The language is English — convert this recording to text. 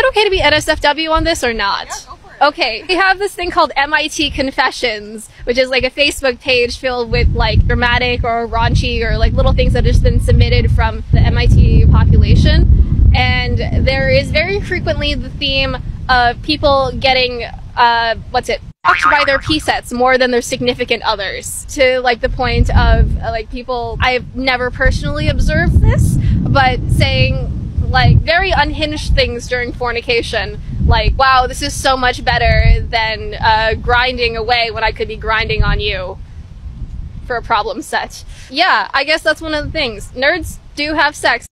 it okay to be NSFW on this or not? Yeah, go for it. Okay, we have this thing called MIT Confessions, which is like a Facebook page filled with like dramatic or raunchy or like little things that have just been submitted from the MIT population. And there is very frequently the theme of people getting, uh, what's it? fucked by their P sets more than their significant others. To like the point of uh, like people, I've never personally observed this, but saying like very unhinged things during fornication. Like, wow, this is so much better than uh, grinding away when I could be grinding on you for a problem set. Yeah, I guess that's one of the things. Nerds do have sex.